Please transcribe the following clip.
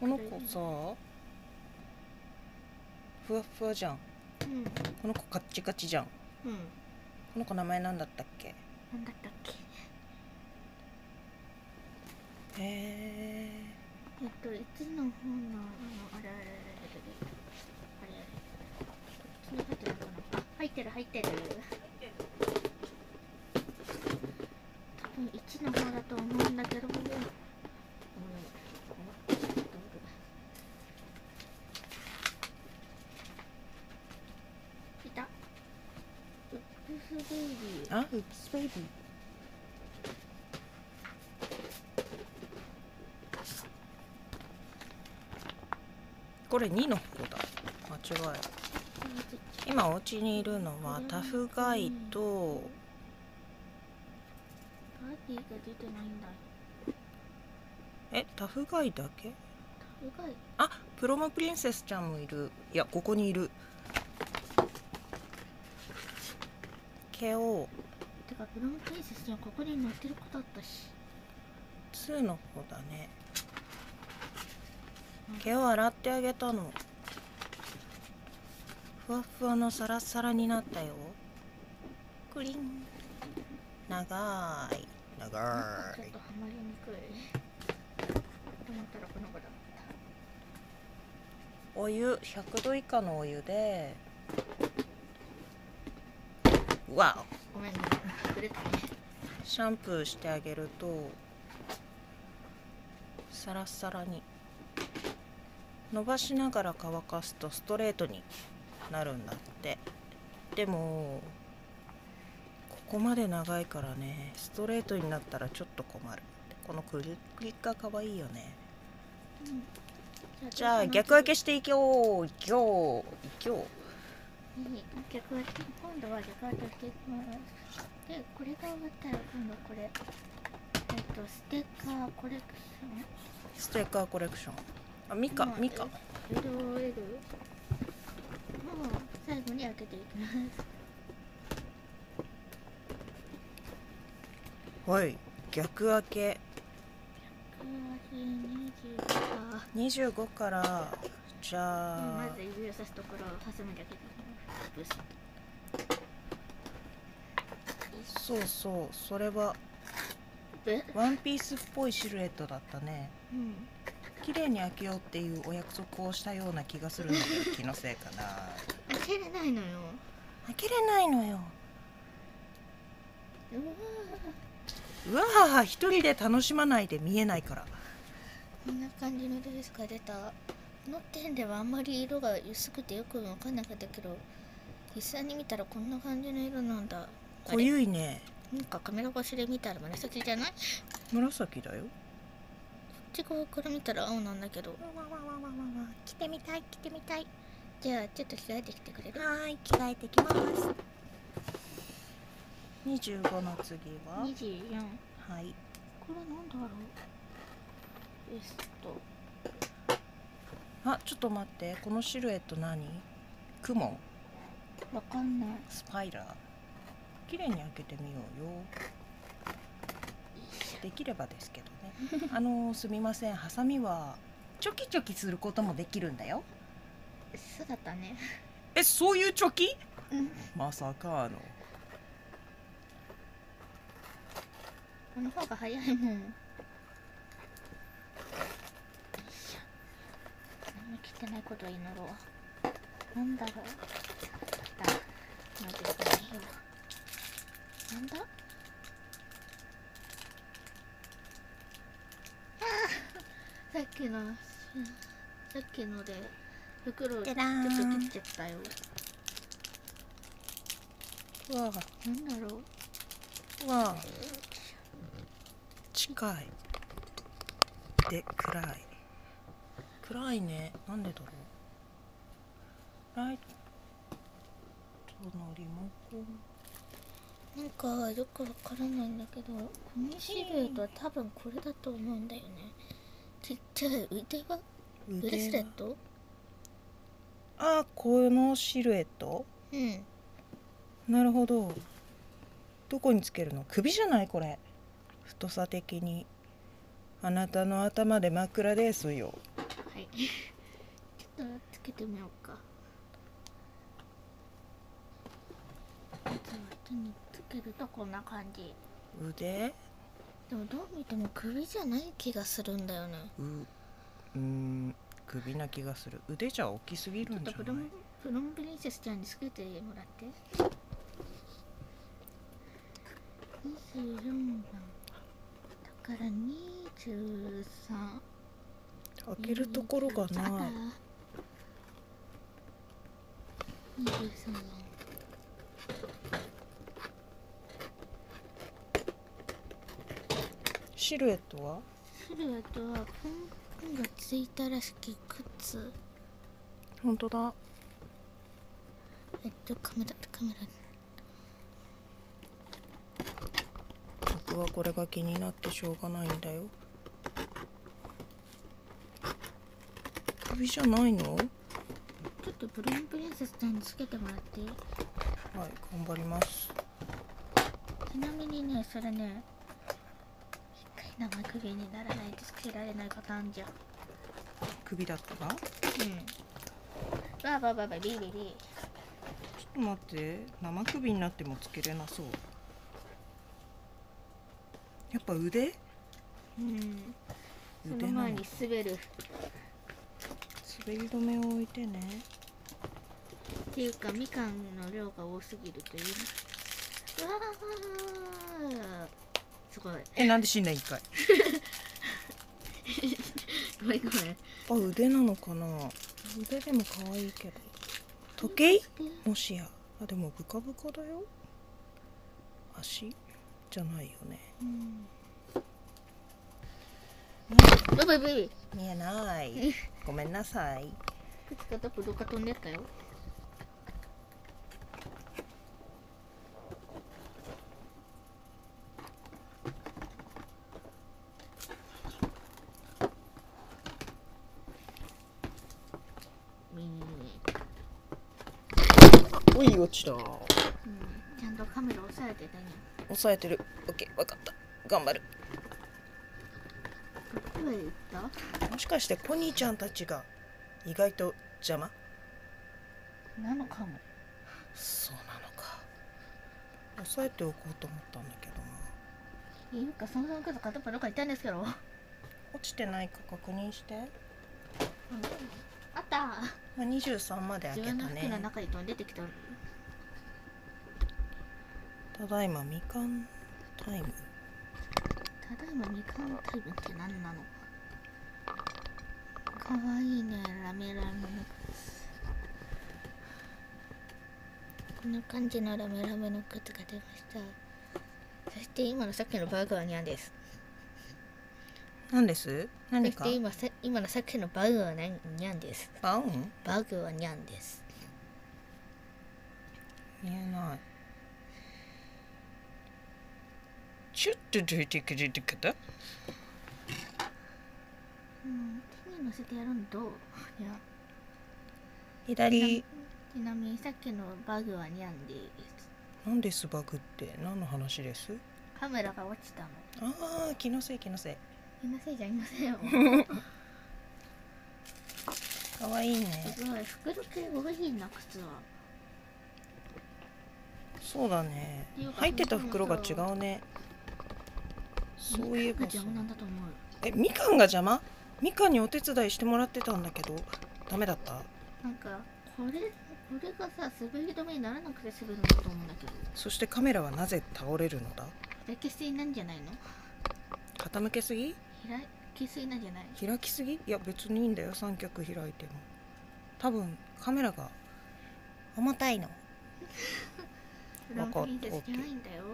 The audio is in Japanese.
この子さふわっふわじゃん。うん。この子カッチカチじゃん。うん。この子名前なんだったっけ？なんだったっけ？へええっといつの本のあのあれあれあれあれあれあれあれ入ってる入ってる入ってる多分1の方だと思うんだけどごめんいたウップスベイビーあスベイビーこれ2の方だ間違え。今お家にいるのはタフガイと。パーティーが出てないんだ。えタフガイだけ？タフガイ。あプロムプリンセスちゃんもいる。いやここにいるケオてかブロムプリンセスにはここに乗ってることあったし。2の方だね。毛を洗ってあげたの。ふわっふわのサラッサラになったよ。クリン。長い。長ちょっいとはまりにくい。と思ったらこの子だった。お湯100度以下のお湯でわお。ごめんね。くれたねシャンプーしてあげるとサラッサラに。伸ばしながら乾かすとストレートになるんだって。でもここまで長いからねストレートになったらちょっと困るこのクリックリッが可愛いよね。うん。じゃあ逆分けしていこう。いこう。いこいい逆今度は逆分けしていきますでこれが終わったら今度これえっとステッカーコレクシうステッカーコレクション。あミカうん。ミカ。ョン LOL もう最後に開けていきますはい。逆分け。120 25からじゃあ。まず指をさすところをハサミで開けていそうそうそれはえ？ワンピースっぽいシルエットだったね。うん。綺麗に開けようっていうお約束をしたような気がするんだけど気のせいかな。開けれないのよ。開けれないのよ。うわうわー一人で楽しまないで見えないから。こんな感じのドレスが出た。この点ではあんまり色が薄くてよく分かんなかったけど実際に見たらこんな感じの色なんだ。濃ゆいね。なんかカメラ越しで見たら紫じゃない？こ紫だよ。っち側から見たら青なんだけど。着てみたい着てみたい。じゃあちょっと着替えてきてくれる？はーい着替えてきます。25の次は？24はい。これなんだろう？ベストあちょっと待って。このシルエット何？クモンわかんない。スパイラー。綺麗に開けてみようよ。できればですけどね。あのすみません。ハサミはチョキチョキすることもできるんだよ。そうだったね。えそういうチョキ？うん。まさかの。この方が早いもん。何も切ってないことを祈ろ。うなんだろうまなんだ？さっきのさっきので袋をちょっと切っちゃったよ。わ。なんだろう？あわ。あ近い。で暗い。暗いね。なんでだろう？ライトのリモコン。なんかよくわからないんだけどこのシルエットは多分これだと思うんだよね。ちっちゃい腕はブレスレット？あこのシルエット？うん。なるほど。どこにつけるの？首じゃないこれ。太さ的に。あなたの頭で枕ですよ。ちょっとつけてみようかまずは手につけるとこんな感じ。腕？でもどう見ても首じゃない気がするんだよね。ううーん首な気がする。腕じゃ大きすぎちるんじゃない？ょっとプロムプロムプリンセスちゃんにつけてもらって。24番。だから23開けるところがない。23番シルエットは？シルエットはポンポンがついたらしき靴。本当だ。えっとカメラカメラ。僕はこれが気になってしょうがないんだよ。首じゃないの？はいちょっとプロムプリンセスちゃんにつけてもらっていい頑張ります。ちなみにねそれね生首にならないとつけられないパターンじゃん。首だったらちょうん。わあわあわあわあビリビリ。っと待って。生首になってもつけれなそう。やっぱ腕？うん。その。の前に滑る。滑り止めを置いてね。っていうかみかんの量が多すぎるという。うわあすごい。えなんで死んだ一回？ごめんごめん。あ腕なのかな？腕でも可愛いけど。時計？でもしや。あでもブカブカだよ。足？じゃないよね。うん。見えない。ごめんなさい。飛んでったよミニおい落ちたうん。ちゃんとカメラ押さえててね。押さえてる。オッケー分かった。頑張る。どこへ行った？もしかしてポニーちゃんたちが意外と邪魔？なのかも。そうなのか。押さえておこうと思ったんだけどな。いうかそもそも靴片っぽどっか行ったんですけど。落ちてないか確認して、あった。まあ、23まで開自けた分の服のね中に飛んでてきたただいまみかんタイム。ただいまみかんタイムって何なのか。わいいねラメラメ。の靴こんな感じのラメラメの靴が出ました。そして今のさっきのバーグはニャンです。何です？そ何か？して今さ今のさっきのバグはニャンです。バウン？バグはニャンです。見えないちょっと出てくれてくだうん手に乗せてやるのどう？いや。左。ちなみにさっきのバグはニャンです。なんですバグって？何の話です？カメラが落ちたの。ああ気のせい気のせい。いませんじゃいませんよ。かわいいね。すごい袋系多いな靴は。そうだね。入ってた袋が違うねそういえば邪魔なんだと思うえみかんが邪魔？みかんにお手伝いしてもらってたんだけどダメだった？なんかこれこれがさ滑り止めにならなくて滑るんだと思うんだけど。そしてカメラはなぜ倒れるのだ？開きすぎなんじゃないの？傾けすぎ？開きすぎなんじゃない？開きすぎ？いや別にいいんだよ。三脚開いても。多分カメラが 重たいの。フランプリンじゃないんだよ